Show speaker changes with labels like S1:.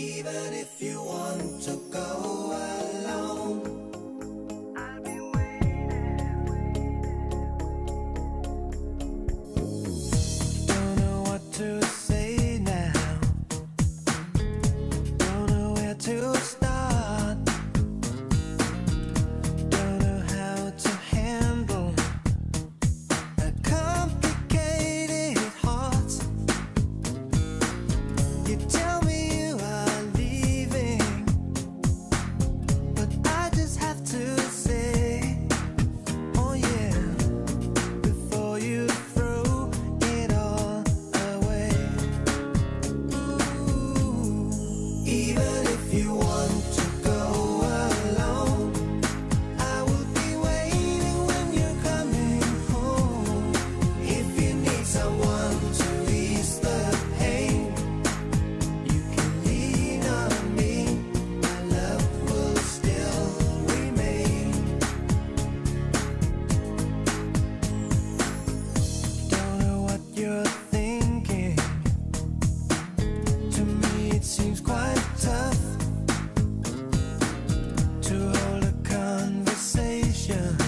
S1: Even if you want to go alone. I'll be waiting, Don't know what to say now. Don't know where to Yeah.